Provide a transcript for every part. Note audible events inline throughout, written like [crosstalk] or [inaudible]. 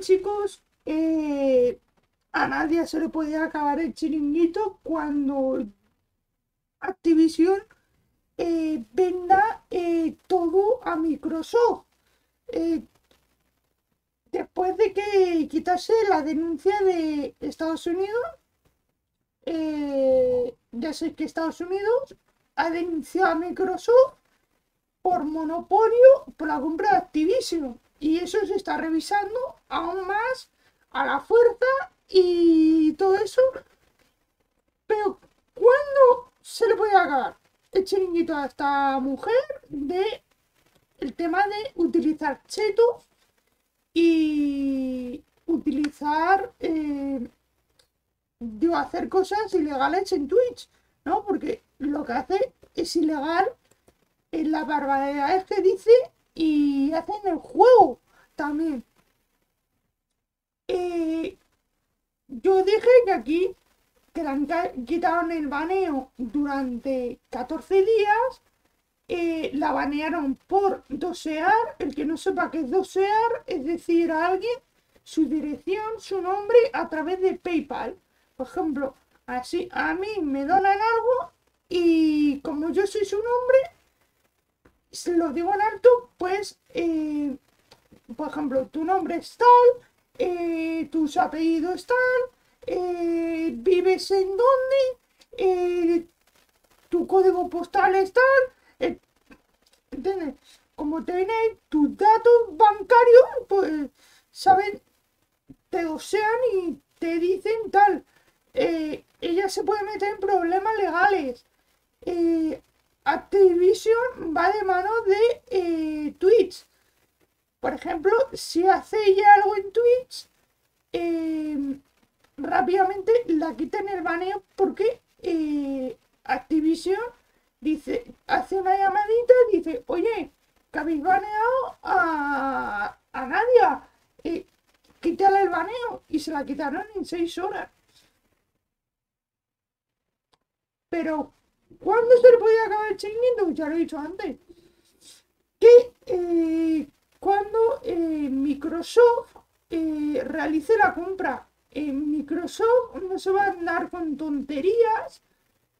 chicos, eh, a nadie se le puede acabar el chiringuito cuando Activision eh, venda eh, todo a Microsoft. después de que quitase la denuncia de Estados Unidos, ya sé que Estados Unidos ha denunciado a Microsoft por monopolio por la compra de Activision. Y eso se está revisando aún más a la fuerza y todo eso. Pero, ¿cuándo se le puede acabar el chiringuito a esta mujer de el tema de utilizar chetos y utilizar eh, hacer cosas ilegales en Twitch, ¿no? Porque lo que hace es ilegal en la barbaridad que dice y hacen el juego también. Eh, yo dije que aquí quitaron el baneo durante 14 días, eh, la banearon por dosear, el que no sepa qué es dosear, es decir, a alguien su dirección, su nombre a través de PayPal. Por ejemplo, así a mí me donan algo y como yo soy su nombre, se lo digo en alto, pues, eh, por ejemplo, tu nombre es tal, eh, tus apellidos tal, eh, vives en dónde, tu código postal es tal, ¿entiendes? Como te vienen tus datos bancarios, pues, saben, te dosean y te dicen tal. ella se puede meter en problemas legales. Activision va de mano de eh, Twitch. Por ejemplo, si hace ya algo en Twitch, em, rápidamente la quitan el baneo porque eh, Activision dice, hace una llamadita y dice, oye, que habéis baneado a, a Nadia, eh, quítale el baneo y se la quitaron en seis horas. Pero ¿Cuándo se le podía acabar el chiringuito? Ya lo he dicho antes. Que eh, cuando eh, Microsoft eh, realice la compra, Microsoft no se va a andar con tonterías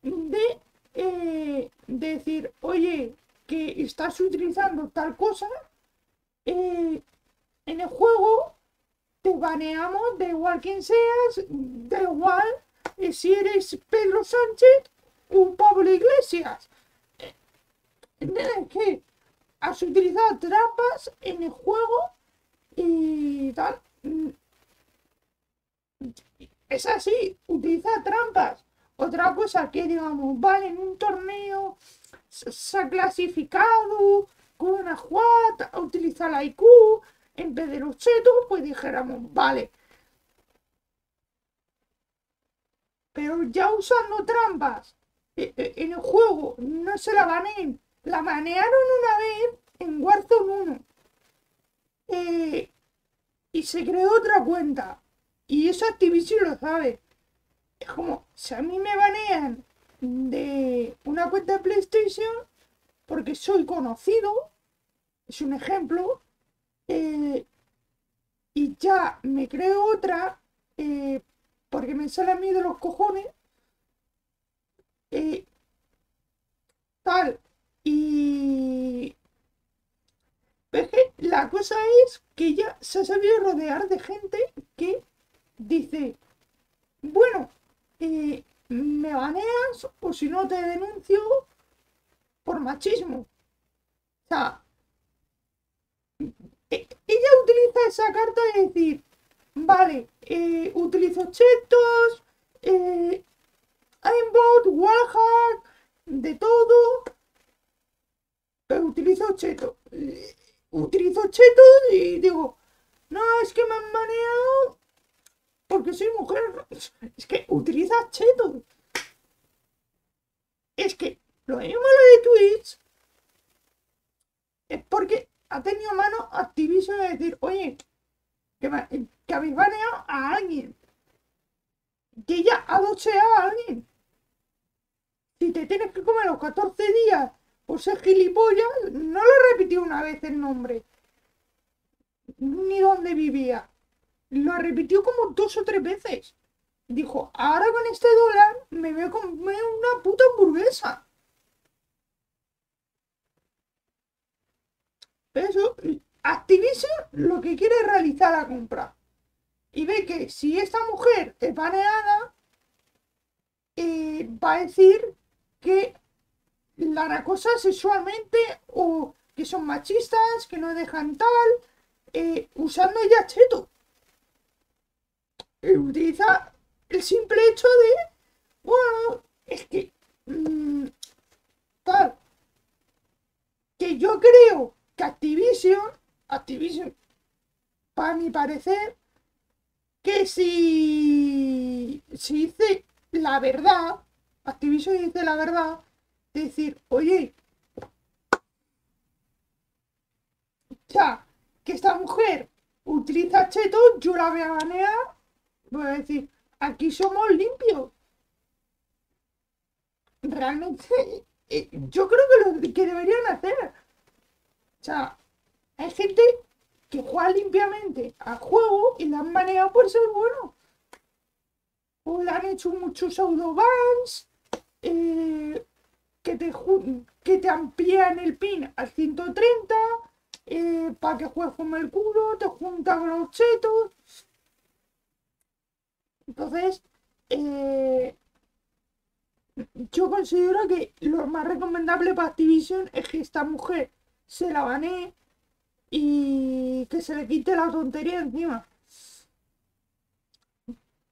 de, decir, oye, que estás utilizando tal cosa en el juego, te baneamos, da igual quien seas, da igual si eres Pedro Sánchez un Pablo Iglesias. que has utilizado trampas en el juego y tal. Es así, utiliza trampas. Otra cosa que digamos, vale, en un torneo se ha clasificado con una jugada, utiliza la IQ en vez de los chetos, pues dijéramos, vale. Pero ya usando trampas en el juego no se la baneen. La banearon una vez en Warzone 1. Eh, y se creó otra cuenta. Y eso Activision lo sabe. Es como, si a mí me banean de una cuenta de PlayStation, porque soy conocido, es un ejemplo, y ya me creo otra, porque me sale a mí de los cojones, tal. Y... la cosa es que ella se ha sabido rodear de gente que dice, bueno, eh, me baneas o si no te denuncio por machismo. O sea, e, ella utiliza esa carta de decir, vale, eh, utilizo chetos, eh, aimbot, wallhack, de todo. Pero utilizo cheto. Utilizo cheto y digo, no, es que me han maneado porque soy mujer. [laughs] Es que utiliza cheto. Es que lo mismo lo de Twitch es porque ha tenido mano Activision de decir, oye, que, que habéis baneado a alguien. Que ella ha docheado a alguien. Si te tienes que comer los 14 días por ser gilipollas, no lo repetí una vez el nombre. Ni dónde vivía. lo repitió como dos o tres veces. Dijo, ahora con este dólar me voy a comer una puta hamburguesa. Eso, Activision lo que quiere realizar la compra. Y ve que si esta mujer es baneada, eh, va a decir que la acosa sexualmente o que son machistas, que no dejan tal, eh, usando ella cheto. Eh, utiliza el simple hecho de, bueno, es que, mm, tal, que yo creo que Activision, Activision, para mi parecer, que si, si dice la verdad, Activision dice la verdad, decir, oye, ya, que esta mujer utiliza cheto, yo la voy a banear, voy a decir, aquí somos limpios. Realmente, eh, yo creo que lo que deberían hacer. O sea, hay gente que juega limpiamente al juego y la han baneado por ser bueno. O le han hecho muchos autobans, eh, que, te, que te amplían el pin al 130, eh, para que juegues con el culo, te juntan los chetos. Entonces, eh, yo considero que lo más recomendable para Activision es que esta mujer se la banee y que se le quite la tontería encima.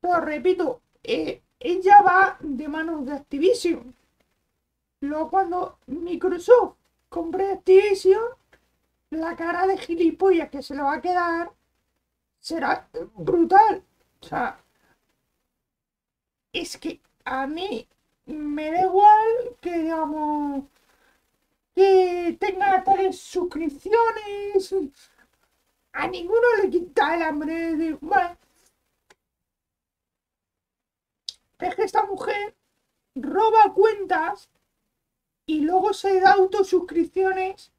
Pero repito, eh, ella va de manos de Activision. Luego cuando Microsoft compre Activision, la cara de gilipollas que se le va a quedar será brutal. O sea, es que a mí me da igual que, digamos, que tenga tres suscripciones. A ninguno le quita el hambre de... Bueno, es que esta mujer roba cuentas y luego se da autosuscripciones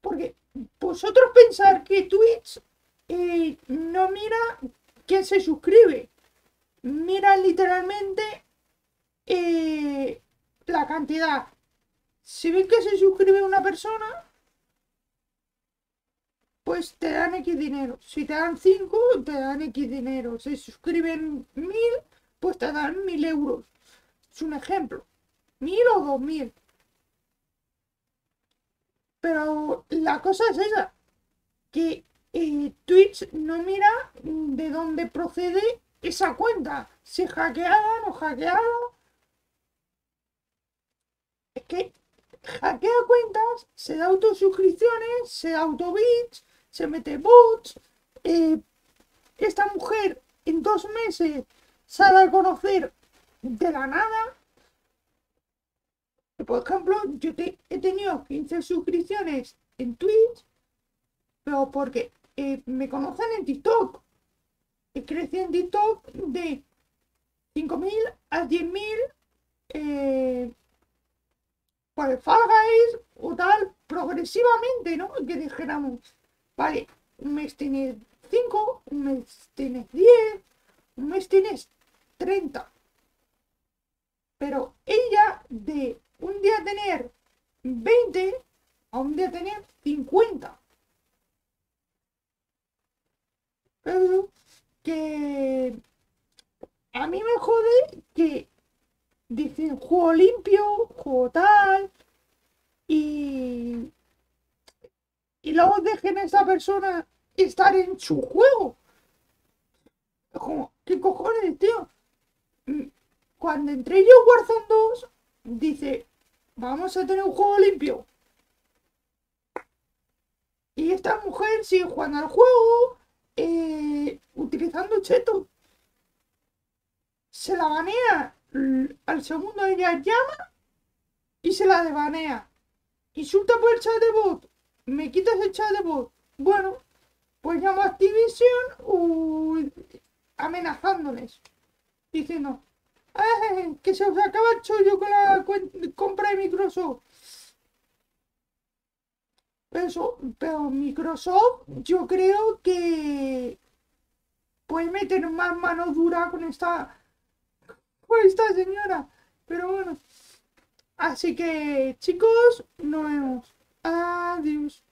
porque vosotros pensar que Twitch eh, no mira quién se suscribe mira literalmente eh, la cantidad. Si ven que se suscribe una persona, pues te dan X dinero. Si te dan 5, te dan X dinero. Si suscriben 1000, pues te dan 1000 euros. Es un ejemplo. 1000 o 2000. Pero la cosa es esa. Que eh, Twitch no mira de dónde procede esa cuenta, si hackeada, no hackeada. Es que hackea cuentas, se da autosuscripciones, se da autobits, se mete bots. Eh, esta mujer en dos meses sale a conocer de la nada. Por ejemplo, yo he tenido 15 suscripciones en Twitch, pero porque eh, me conocen en TikTok creciendo de 5.000 a 10.000 eh, por el Fall o tal, progresivamente, ¿no? Que dijéramos, vale, un mes tienes 5, un mes tienes 10, un mes tienes 30. Pero ella de un día tener 20 a un día tener 50. Pero que a mí me jode que dicen juego limpio, juego tal, y, y luego dejen a esa persona estar en su juego. Como, ¿qué cojones, tío? Cuando entré yo Warzone 2, dice, vamos a tener un juego limpio. Y esta mujer sigue jugando al juego, eh, utilizando cheto. Se la banea, al segundo ella llama y se la debanea. Insulta por el chat de bot, me quitas el chat de bot. Bueno, pues llamo a Activision amenazándoles, diciendo que se os acaba el chollo con la compra de Microsoft. Pero Microsoft yo creo que podéis meter más mano dura con esta. con esta señora. Pero bueno. Así que, chicos, nos vemos. Adiós.